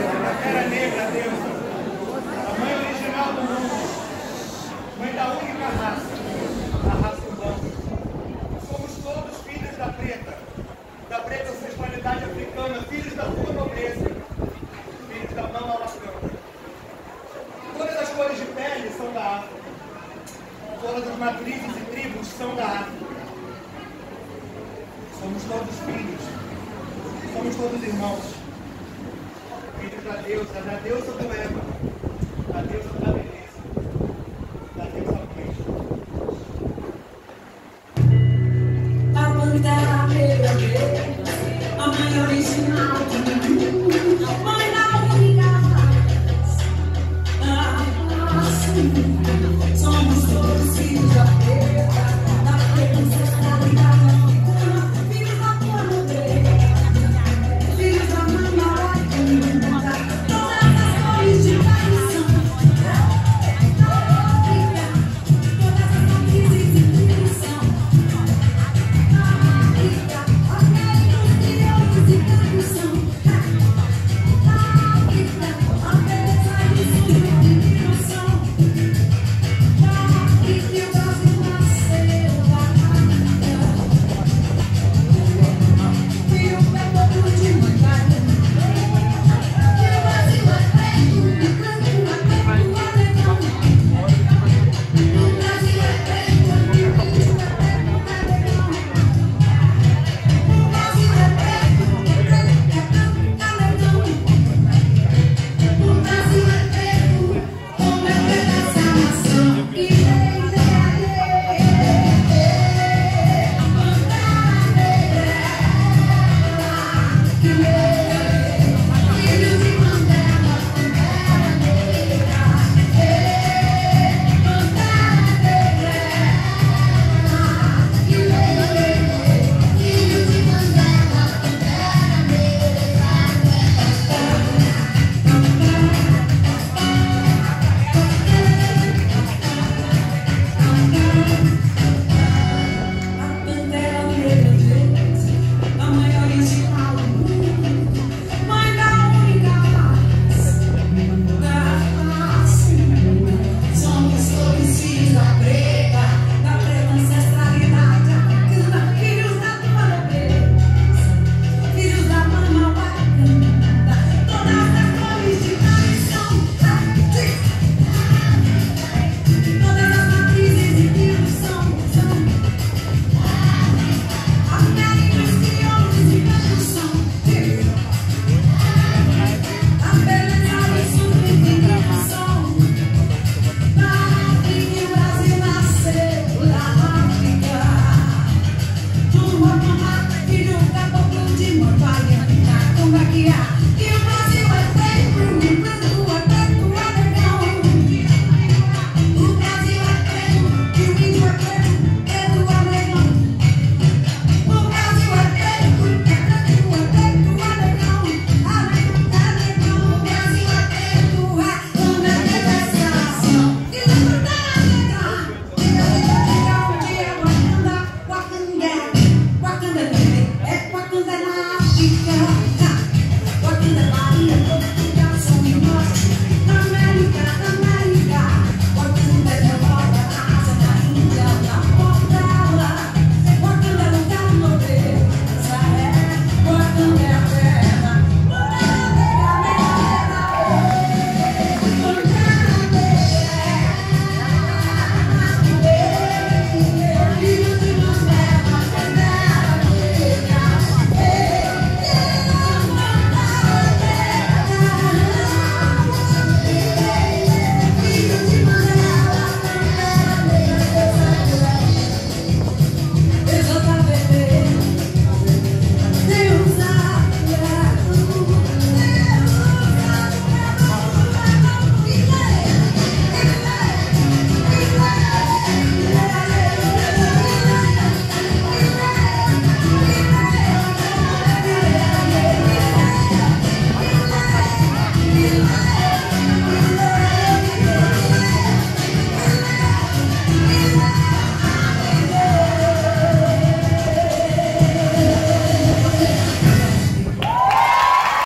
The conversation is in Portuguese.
A Terra Negra, deusa. A mãe original do mundo. Mãe da única raça. A raça humana. Somos todos filhos da preta. Da preta ancestralidade africana. Filhos da tua nobreza. Filhos da mão alacrana. Todas as cores de pele são da África. Todas as matrizes e tribos são da África. Somos todos filhos. Somos todos irmãos. Filhos da deusa, da deusa do da deusa da beleza, da deusa Peixe. A bandeira negra, a mãe original.